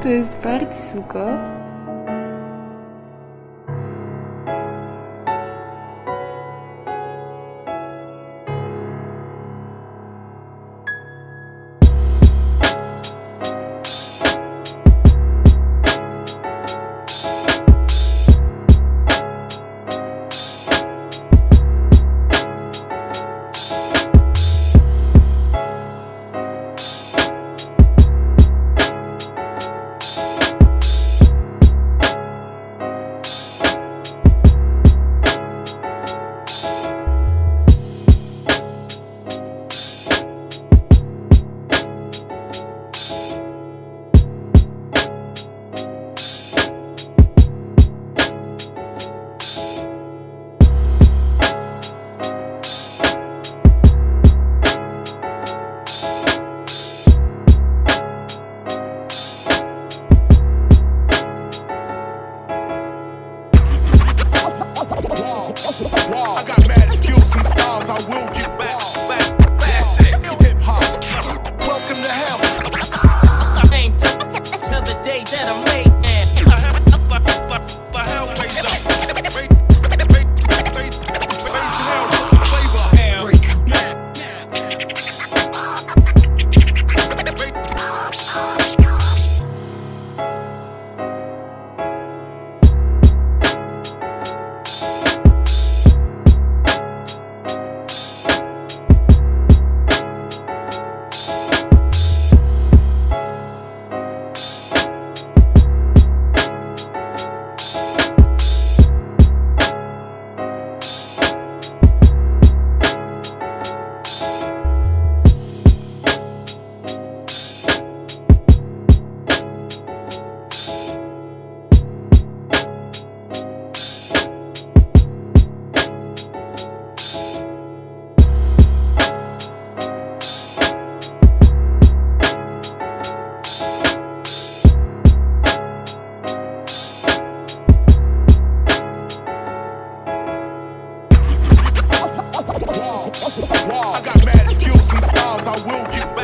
to jest party, suko. I will get back.